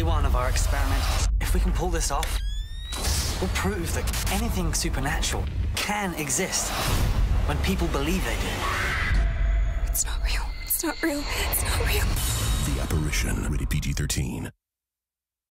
day one of our experiment. If we can pull this off, we'll prove that anything supernatural can exist when people believe they do. It's not real. It's not real. It's not real. The Apparition, rated PG 13.